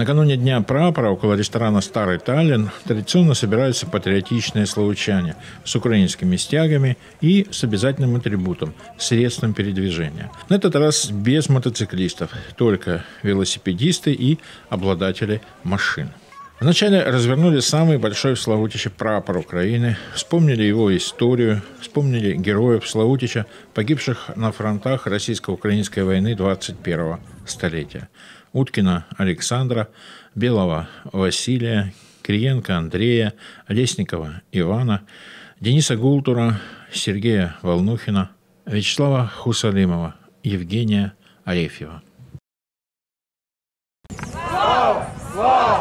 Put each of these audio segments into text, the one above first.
Накануне Дня прапора около ресторана «Старый Таллин» традиционно собираются патриотичные славучане с украинскими стягами и с обязательным атрибутом – средством передвижения. На этот раз без мотоциклистов, только велосипедисты и обладатели машин. Вначале развернули самый большой в Славутиче прапор Украины, вспомнили его историю, вспомнили героев Славутича, погибших на фронтах российско-украинской войны 21 столетия. Уткина Александра, Белого Василия, Кириенко Андрея, Лесникова Ивана, Дениса Гултура, Сергея Волнухина, Вячеслава Хусалимова, Евгения Арефьева. Слава! Слава!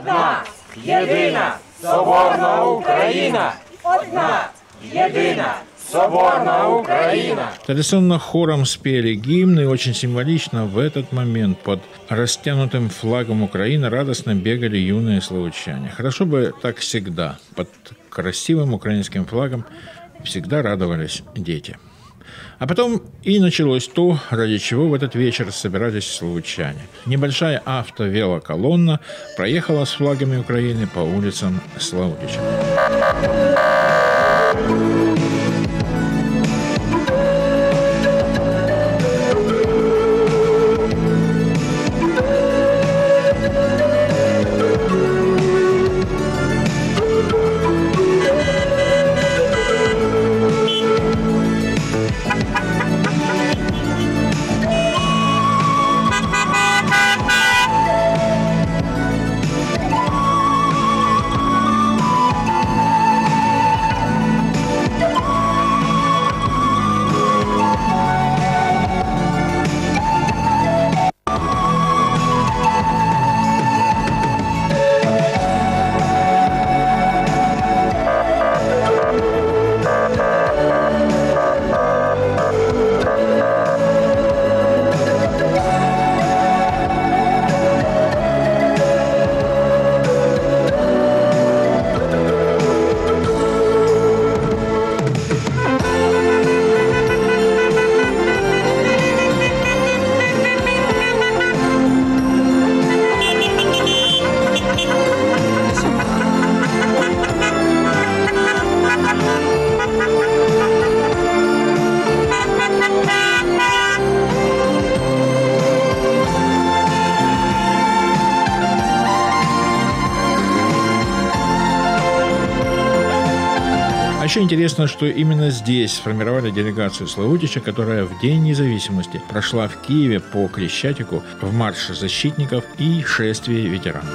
Одна, єдина, соборна Україна! Одна, єдина, соборна Україна! Традиционно хором спели гимны, и очень символично в этот момент под растянутым флагом Украины радостно бегали юные славучане. Хорошо бы так всегда. Под красивым украинским флагом всегда радовались дети. А потом и началось то, ради чего в этот вечер собирались славучане. Небольшая автовелоколонна проехала с флагами Украины по улицам Славутича. Еще интересно, что именно здесь сформировали делегацию Славутича, которая в День независимости прошла в Киеве по Крещатику в марше защитников и шествии ветеранов.